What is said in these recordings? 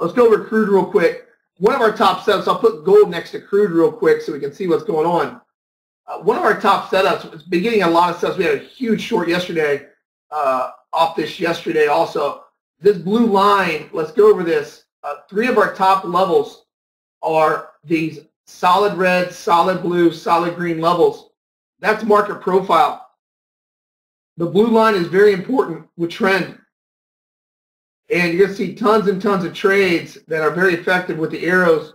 let's go over crude real quick. One of our top setups, I'll put gold next to crude real quick so we can see what's going on. Uh, one of our top setups, it's been getting a lot of sets. We had a huge short yesterday, uh, off this yesterday also. This blue line, let's go over this. Uh, three of our top levels are these solid red, solid blue, solid green levels. That's market profile. The blue line is very important with trend. And you're going to see tons and tons of trades that are very effective with the arrows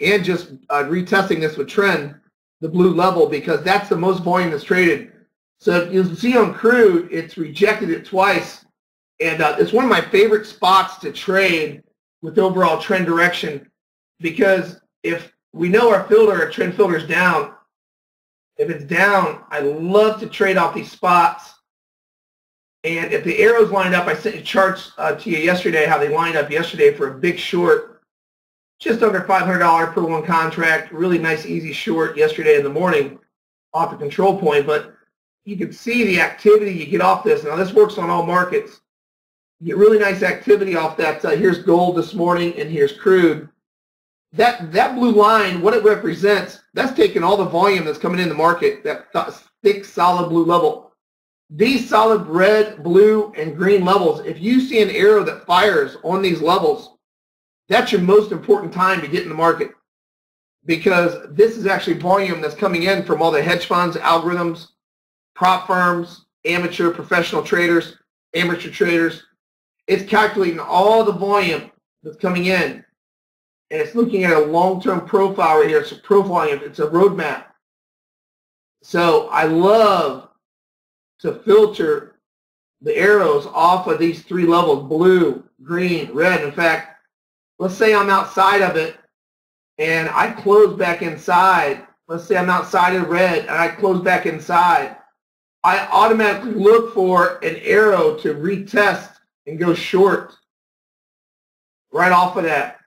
and just uh, retesting this with trend, the blue level, because that's the most volume that's traded. So you see on crude, it's rejected it twice. And uh, it's one of my favorite spots to trade with overall trend direction because if we know our filter, our trend filter is down, if it's down, I love to trade off these spots. And if the arrows lined up, I sent you charts uh, to you yesterday, how they lined up yesterday for a big short, just under $500 per one contract, really nice, easy short yesterday in the morning off the control point. But you can see the activity you get off this. Now, this works on all markets. You get really nice activity off that. Uh, here's gold this morning, and here's crude that that blue line, what it represents, that's taking all the volume that's coming in the market, that thick, solid blue level. These solid red, blue, and green levels, if you see an arrow that fires on these levels, that's your most important time to get in the market because this is actually volume that's coming in from all the hedge funds, algorithms, prop firms, amateur, professional traders, amateur traders. It's calculating all the volume that's coming in and it's looking at a long-term profile right here. It's a profiling. It's a roadmap. So I love to filter the arrows off of these three levels, blue, green, red. In fact, let's say I'm outside of it and I close back inside. Let's say I'm outside of red and I close back inside. I automatically look for an arrow to retest and go short right off of that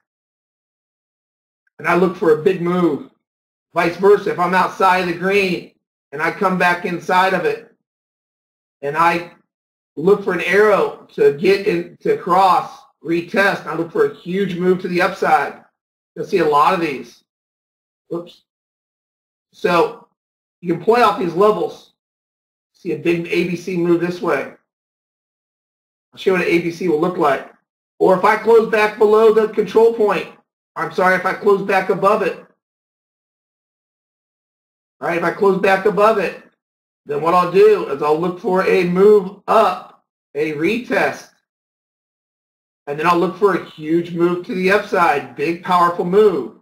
and I look for a big move. Vice versa, if I'm outside of the green and I come back inside of it and I look for an arrow to get in to cross, retest, I look for a huge move to the upside. You'll see a lot of these. Oops. So you can play off these levels. See a big ABC move this way. I'll show you what an ABC will look like. Or if I close back below the control point, I'm sorry if I close back above it. All right, if I close back above it, then what I'll do is I'll look for a move up, a retest. And then I'll look for a huge move to the upside, big, powerful move.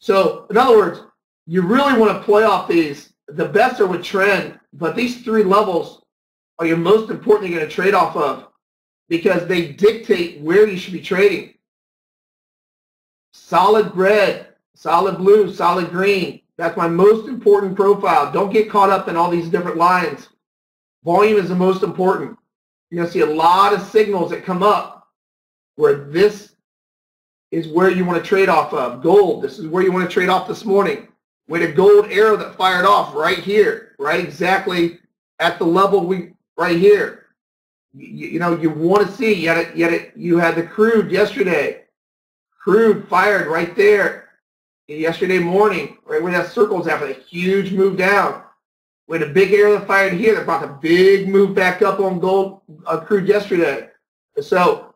So, in other words, you really want to play off these. The best are with trend, but these three levels are your most importantly going to trade off of because they dictate where you should be trading solid red, solid blue, solid green. That's my most important profile. Don't get caught up in all these different lines. Volume is the most important. You're going to see a lot of signals that come up where this is where you want to trade off of. Gold, this is where you want to trade off this morning. With a gold arrow that fired off right here, right exactly at the level we, right here. You, you know, you want to see, had, it, had it, you had the crude yesterday Crude fired right there yesterday morning, right where that circle's at, a huge move down. We had a big that fired here that brought a big move back up on gold uh, crude yesterday. So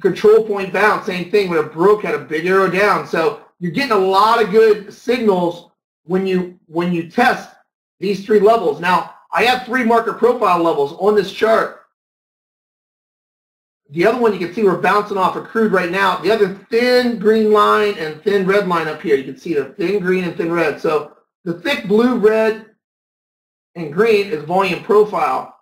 control point bounce, same thing. When it broke, had a big arrow down. So you're getting a lot of good signals when you when you test these three levels. Now, I have three market profile levels on this chart. The other one you can see we're bouncing off of crude right now. The other thin green line and thin red line up here. You can see the thin green and thin red. So the thick blue, red, and green is volume profile.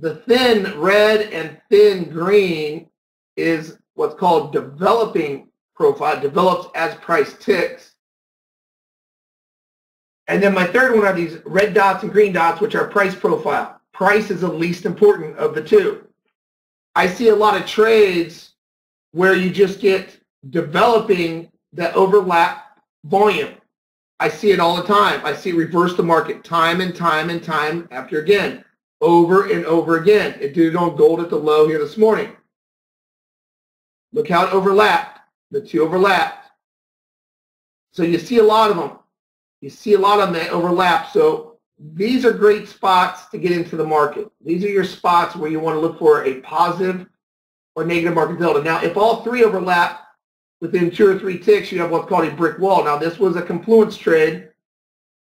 The thin red and thin green is what's called developing profile, develops as price ticks. And then my third one are these red dots and green dots, which are price profile. Price is the least important of the two. I see a lot of trades where you just get developing that overlap volume. I see it all the time. I see reverse the market time and time and time after again, over and over again. It did it on gold at the low here this morning. Look how it overlapped. The two overlapped. So you see a lot of them. You see a lot of them that overlap. So these are great spots to get into the market. These are your spots where you want to look for a positive or negative market delta. Now, if all three overlap within two or three ticks, you have what's called a brick wall. Now, this was a confluence trade.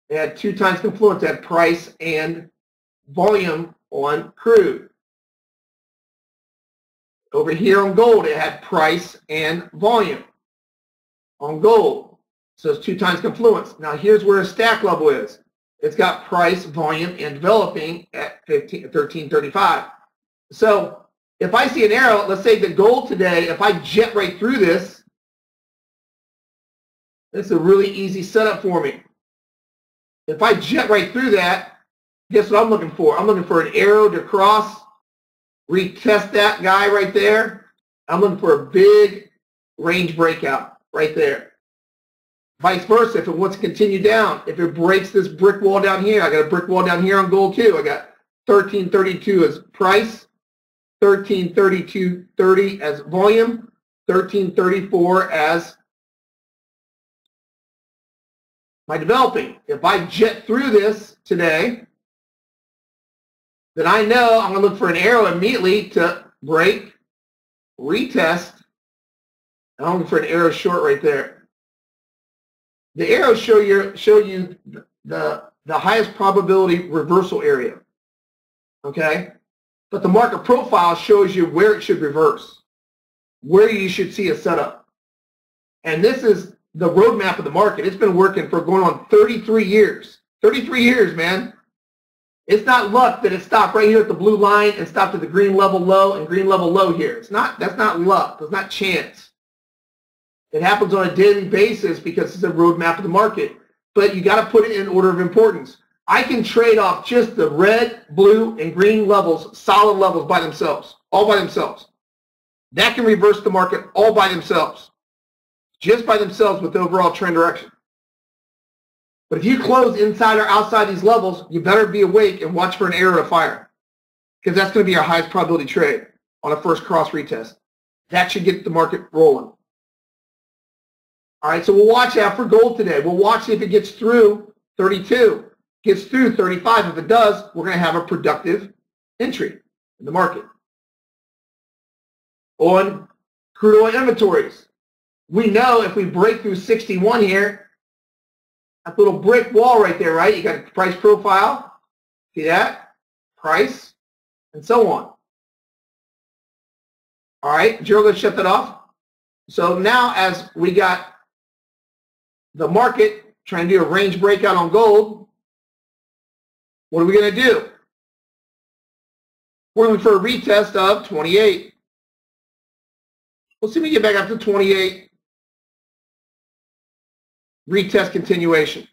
It had two times confluence at price and volume on crude. Over here on gold, it had price and volume on gold. So it's two times confluence. Now here's where a stack level is. It's got price, volume, and developing at 15, 1335. So if I see an arrow, let's say the gold today, if I jet right through this, it's a really easy setup for me. If I jet right through that, guess what I'm looking for? I'm looking for an arrow to cross, retest that guy right there. I'm looking for a big range breakout right there. Vice versa, if it wants to continue down, if it breaks this brick wall down here, I got a brick wall down here on gold too. I got 1332 as price, 1332.30 as volume, 1334 as my developing. If I jet through this today, then I know I'm going to look for an arrow immediately to break, retest, I'm looking for an arrow short right there. The arrows show you show you the the highest probability reversal area. Okay? But the market profile shows you where it should reverse, where you should see a setup. And this is the roadmap of the market. It's been working for going on 33 years. 33 years, man. It's not luck that it stopped right here at the blue line and stopped at the green level low and green level low here. It's not, that's not luck. That's not chance. It happens on a daily basis because it's a roadmap of the market. But you got to put it in order of importance. I can trade off just the red, blue, and green levels, solid levels by themselves, all by themselves. That can reverse the market all by themselves, just by themselves with the overall trend direction. But if you close inside or outside these levels, you better be awake and watch for an arrow to fire because that's going to be your highest probability trade on a first cross retest. That should get the market rolling. All right, so we'll watch out for gold today. We'll watch if it gets through 32, gets through 35. If it does, we're going to have a productive entry in the market. On crude oil inventories, we know if we break through 61 here, that little brick wall right there, right? You got a price profile. See that? Price, and so on. All right, Gerald, let's shut that off. So now as we got the market trying to do a range breakout on gold, what are we going to do? We're looking for a retest of 28. We'll see if we get back up to 28. Retest continuation.